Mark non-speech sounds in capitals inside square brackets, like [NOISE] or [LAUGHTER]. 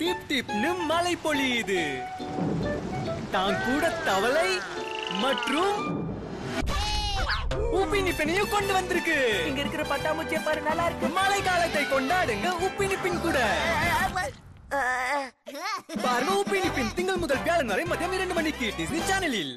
Tip டிப்னு மழை பொழியுது தான் கூட தவளை மற்றும் உப்பினிப்பினையும் கொண்டு வந்திருக்கு. இங்க இருக்கிற பட்டாம்பூச்சியை பாரு நல்லா இருக்கு. மழை காலத்தை கொண்டாடுங்க உப்பினிப்பின் கூட. [LAUGHS] பாருங்க உப்பினிப்பின் திங்கள் முதல் வியாழன் வரை மதியம் இரண்டு மணிக்கு டிஸ்னி சேனலில்